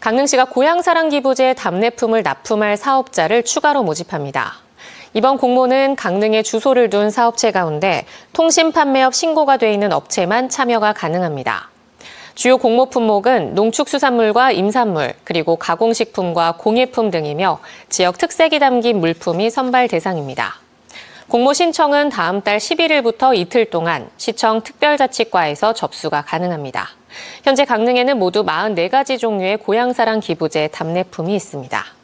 강릉시가 고향사랑 기부제 답례품을 납품할 사업자를 추가로 모집합니다. 이번 공모는 강릉에 주소를 둔 사업체 가운데 통신 판매업 신고가 돼 있는 업체만 참여가 가능합니다. 주요 공모 품목은 농축수산물과 임산물, 그리고 가공식품과 공예품 등이며 지역 특색이 담긴 물품이 선발 대상입니다. 공모 신청은 다음 달 11일부터 이틀 동안 시청 특별자치과에서 접수가 가능합니다. 현재 강릉에는 모두 44가지 종류의 고향사랑 기부제 답례품이 있습니다.